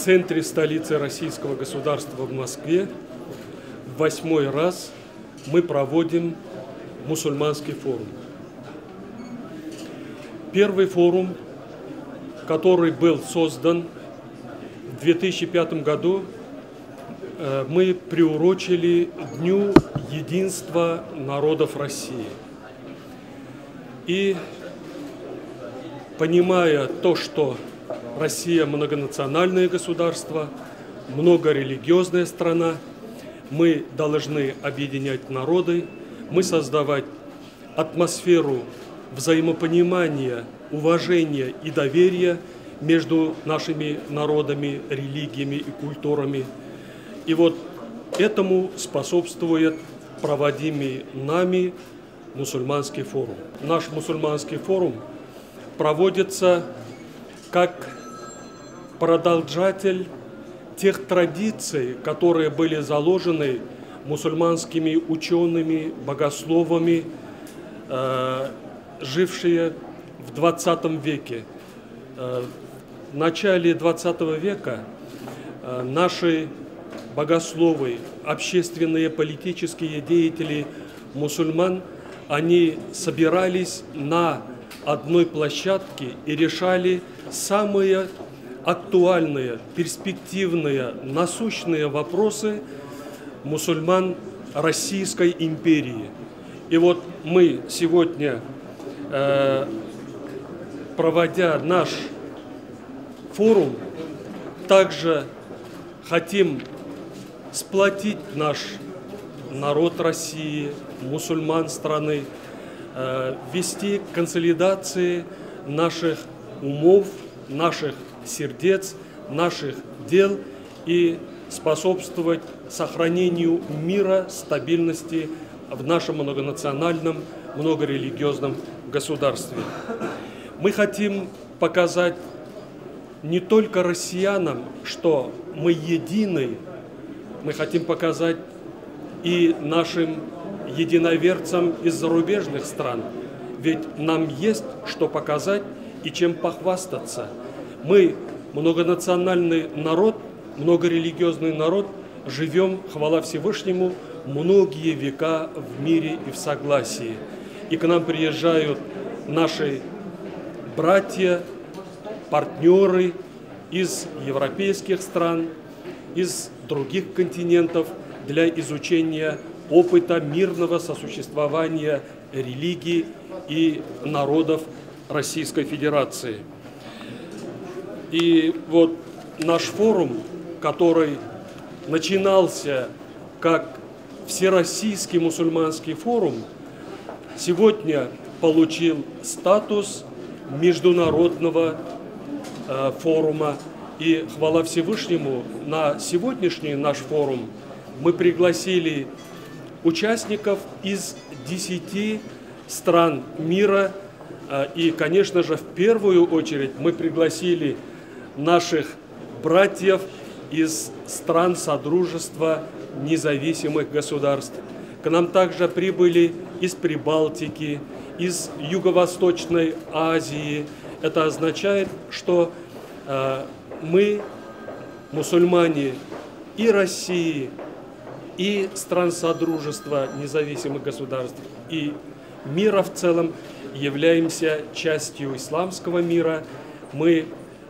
центре столицы российского государства в Москве в восьмой раз мы проводим мусульманский форум. Первый форум, который был создан в 2005 году, э, мы приурочили Дню единства народов России. И понимая то, что Россия многонациональное государство, многорелигиозная страна. Мы должны объединять народы, мы создавать атмосферу взаимопонимания, уважения и доверия между нашими народами, религиями и культурами. И вот этому способствует проводимый нами мусульманский форум. Наш мусульманский форум проводится как продолжатель тех традиций, которые были заложены мусульманскими учеными, богословами, э, жившие в 20 веке. Э, в начале 20 века э, наши богословы, общественные политические деятели мусульман, они собирались на одной площадке и решали самые актуальные, перспективные, насущные вопросы мусульман Российской империи. И вот мы сегодня, э, проводя наш форум, также хотим сплотить наш народ России, мусульман страны, вести к консолидации наших умов, наших сердец, наших дел и способствовать сохранению мира, стабильности в нашем многонациональном, многорелигиозном государстве. Мы хотим показать не только россиянам, что мы едины, мы хотим показать и нашим единоверцам из зарубежных стран. Ведь нам есть что показать и чем похвастаться. Мы многонациональный народ, многорелигиозный народ, живем, хвала Всевышнему, многие века в мире и в согласии. И к нам приезжают наши братья, партнеры из европейских стран, из других континентов для изучения опыта мирного сосуществования религий и народов Российской Федерации. И вот наш форум, который начинался как Всероссийский мусульманский форум, сегодня получил статус международного э, форума. И хвала Всевышнему, на сегодняшний наш форум мы пригласили участников из 10 стран мира. А, и, конечно же, в первую очередь мы пригласили наших братьев из стран Содружества независимых государств. К нам также прибыли из Прибалтики, из Юго-Восточной Азии. Это означает, что э, мы, мусульмане и России, и стран Содружества независимых государств, и мира в целом являемся частью исламского мира. Мы,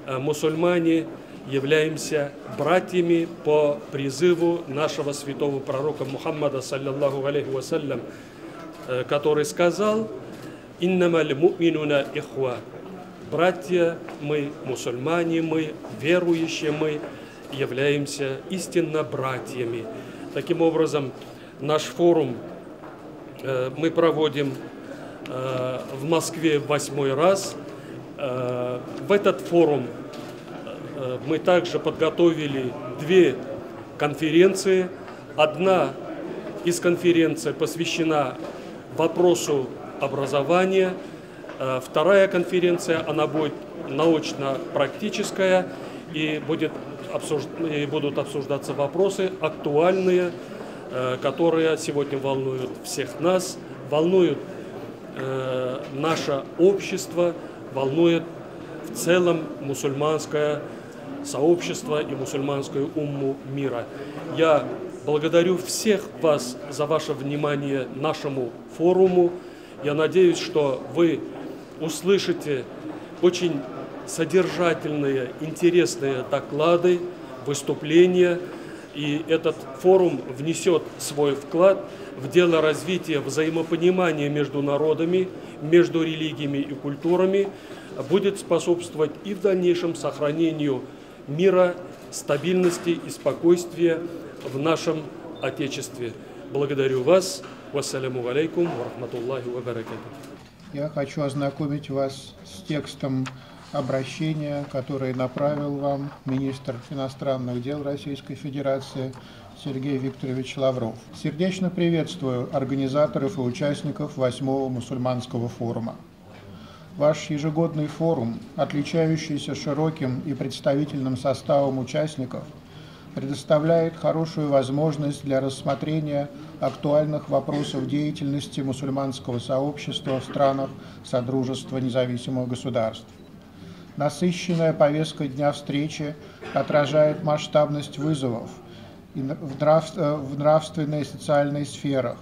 э, мусульмане, являемся братьями по призыву нашего святого пророка Мухаммада, саллиллаху алейхи вассалям, э, который сказал «Иннамаль му'минуна ихва» Братья мы, мусульмане мы, верующие мы, являемся истинно братьями. Таким образом, наш форум э, мы проводим э, в Москве восьмой раз. Э, в этот форум мы также подготовили две конференции. Одна из конференций посвящена вопросу образования. Вторая конференция, она будет научно-практическая и будет обсуж... и будут обсуждаться вопросы актуальные, э, которые сегодня волнуют всех нас, волнуют э, наше общество, волнует в целом мусульманское сообщества и мусульманскую умму мира. Я благодарю всех вас за ваше внимание нашему форуму. Я надеюсь, что вы услышите очень содержательные, интересные доклады, выступления, и этот форум внесет свой вклад в дело развития взаимопонимания между народами, между религиями и культурами, будет способствовать и в дальнейшем сохранению мира, стабильности и спокойствия в нашем Отечестве. Благодарю вас. Вассаляму алейкум рахматуллахи ва Я хочу ознакомить вас с текстом обращения, которое направил вам министр иностранных дел Российской Федерации Сергей Викторович Лавров. Сердечно приветствую организаторов и участников восьмого мусульманского форума. Ваш ежегодный форум, отличающийся широким и представительным составом участников, предоставляет хорошую возможность для рассмотрения актуальных вопросов деятельности мусульманского сообщества в странах Содружества независимых государств. Насыщенная повестка дня встречи отражает масштабность вызовов в нравственной и социальной сферах,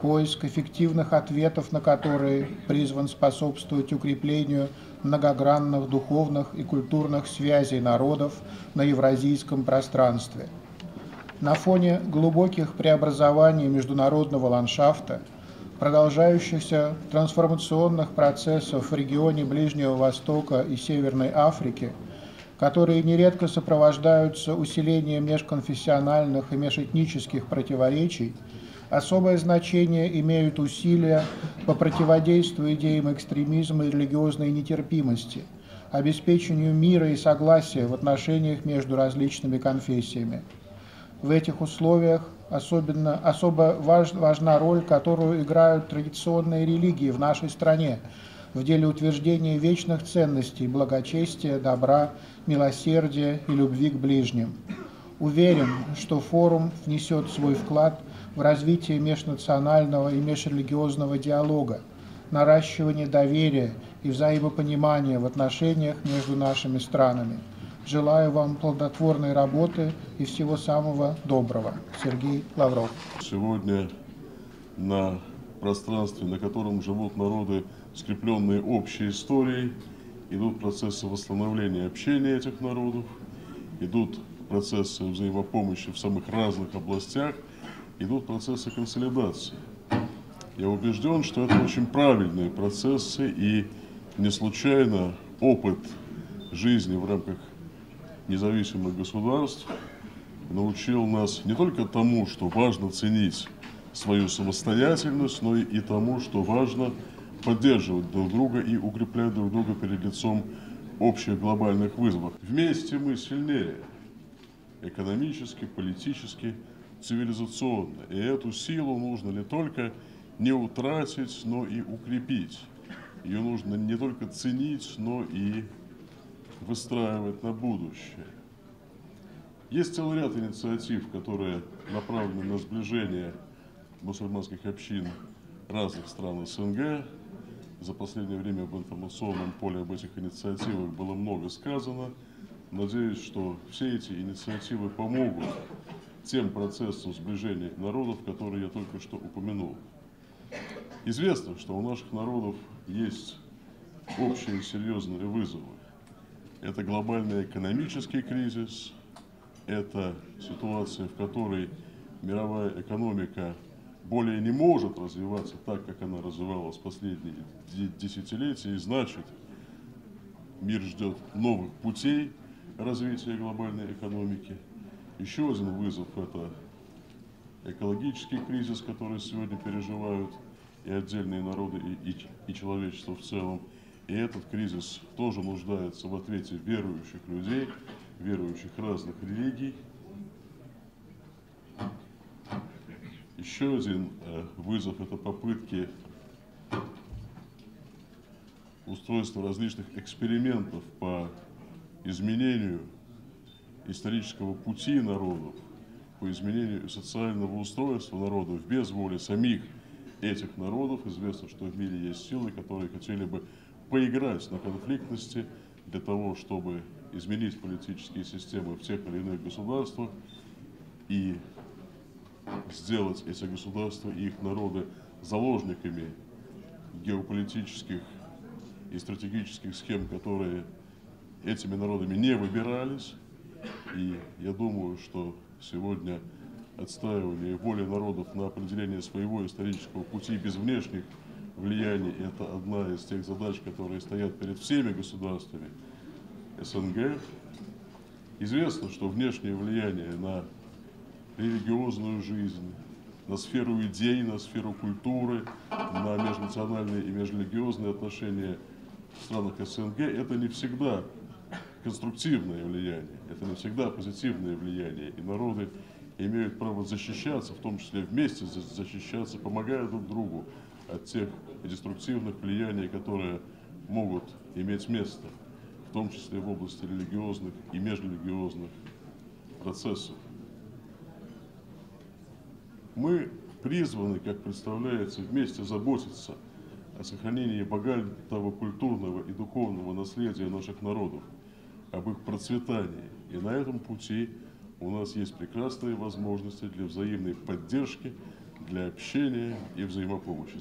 поиск эффективных ответов на которые призван способствовать укреплению многогранных духовных и культурных связей народов на евразийском пространстве. На фоне глубоких преобразований международного ландшафта, продолжающихся трансформационных процессов в регионе Ближнего Востока и Северной Африки, которые нередко сопровождаются усилением межконфессиональных и межэтнических противоречий, Особое значение имеют усилия по противодействию идеям экстремизма и религиозной нетерпимости, обеспечению мира и согласия в отношениях между различными конфессиями. В этих условиях особенно, особо важ, важна роль, которую играют традиционные религии в нашей стране в деле утверждения вечных ценностей благочестия, добра, милосердия и любви к ближним. Уверен, что форум внесет свой вклад в развитие межнационального и межрелигиозного диалога, наращивание доверия и взаимопонимания в отношениях между нашими странами. Желаю вам плодотворной работы и всего самого доброго. Сергей Лавров. Сегодня на пространстве, на котором живут народы, скрепленные общей историей, идут процессы восстановления общения этих народов, идут процессы взаимопомощи в самых разных областях – идут процессы консолидации. Я убежден, что это очень правильные процессы, и не случайно опыт жизни в рамках независимых государств научил нас не только тому, что важно ценить свою самостоятельность, но и тому, что важно поддерживать друг друга и укреплять друг друга перед лицом общих глобальных вызовов. Вместе мы сильнее экономически, политически, цивилизационно. И эту силу нужно не только не утратить, но и укрепить. Ее нужно не только ценить, но и выстраивать на будущее. Есть целый ряд инициатив, которые направлены на сближение мусульманских общин разных стран СНГ. За последнее время в информационном поле об этих инициативах было много сказано. Надеюсь, что все эти инициативы помогут тем процессом сближения народов, которые я только что упомянул. Известно, что у наших народов есть общие серьезные вызовы. Это глобальный экономический кризис, это ситуация, в которой мировая экономика более не может развиваться так, как она развивалась последние десятилетия, и значит, мир ждет новых путей развития глобальной экономики – еще один вызов – это экологический кризис, который сегодня переживают и отдельные народы, и, и, и человечество в целом. И этот кризис тоже нуждается в ответе верующих людей, верующих разных религий. Еще один э, вызов – это попытки устройства различных экспериментов по изменению исторического пути народов, по изменению социального устройства народов без воли самих этих народов. Известно, что в мире есть силы, которые хотели бы поиграть на конфликтности, для того, чтобы изменить политические системы в тех или иных государствах и сделать эти государства и их народы заложниками геополитических и стратегических схем, которые этими народами не выбирались. И я думаю, что сегодня отстаивание воли народов на определение своего исторического пути без внешних влияний – это одна из тех задач, которые стоят перед всеми государствами СНГ. Известно, что внешнее влияние на религиозную жизнь, на сферу идей, на сферу культуры, на межнациональные и межрелигиозные отношения в странах СНГ – это не всегда конструктивное влияние, это не всегда позитивное влияние. И народы имеют право защищаться, в том числе вместе защищаться, помогая друг другу от тех деструктивных влияний, которые могут иметь место, в том числе в области религиозных и межрелигиозных процессов. Мы призваны, как представляется, вместе заботиться о сохранении богатого культурного и духовного наследия наших народов, об их процветании. И на этом пути у нас есть прекрасные возможности для взаимной поддержки, для общения и взаимопомощи.